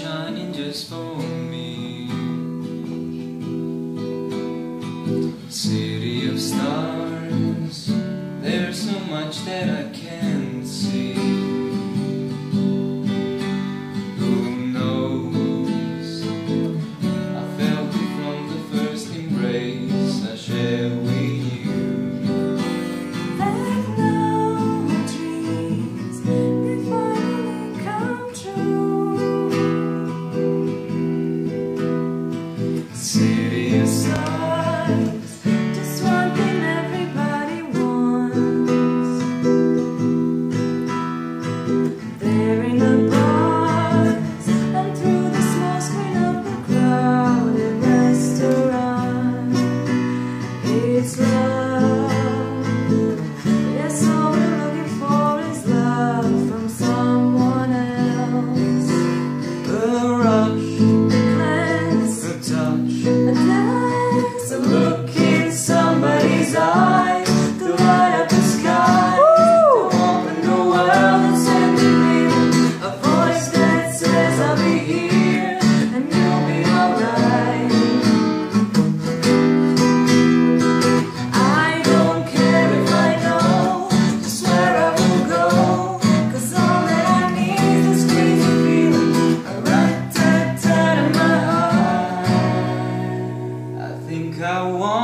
shining just for me. City of stars There's so much that I can't see.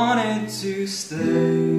wanted to stay.